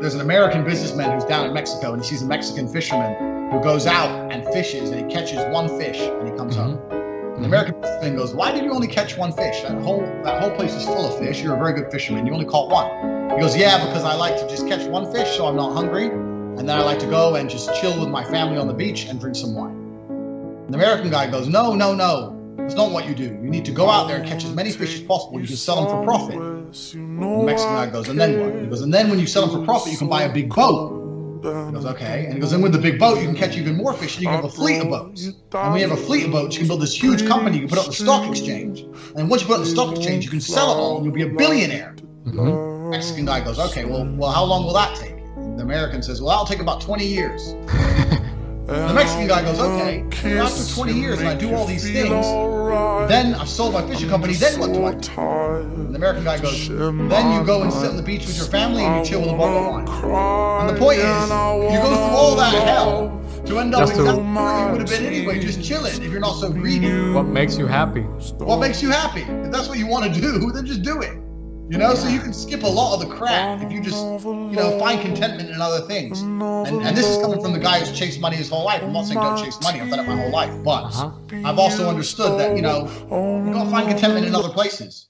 there's an American businessman who's down in Mexico and he sees a Mexican fisherman who goes out and fishes and he catches one fish and he comes home. Mm-hmm. The American businessman goes, Why did you only catch one fish? That whole that whole place is full of fish. You're a very good fisherman. You only caught one. He goes, Yeah, because I like to just catch one fish so I'm not hungry. And then I like to go and just chill with my family on the beach and drink some wine. The American guy goes, No, no, no. That's not what you do. You need to go out there and catch as many fish as possible. You can sell them for profit. The Mexican guy goes, and then what? He goes, and then when you sell them for profit, you can buy a big boat. He goes, okay. And he goes, and with the big boat, you can catch even more fish. And you can have a fleet of boats. And when you have a fleet of boats, you can build this huge company. You can put it on the stock exchange. And once you put it on the stock exchange, you can sell it all, and you'll be a billionaire. Mhm. Mexican guy goes, okay, well, well, how long will that take? And the American says, well, that'll take about 20 years. The Mexican guy goes, okay, after 20 years and I do all these things, then I've sold my fishing company, then what do I do? And the American guy goes, then you go and sit on the beach with your family and you chill with a bottle of wine. And the point is, you go through all that hell to end up Just to- exactly where you would have been anyway, just chilling if you're not so greedy. What makes you happy? What makes you happy? If that's what you want to do, then just do it. You know, so you can skip a lot of the crap if you just, you know, find contentment in other things. And, and this is coming from the guy who's chased money his whole life. I'm not saying don't chase money. I've done it my whole life, but. I've also understood that you know you got to find contentment in other places.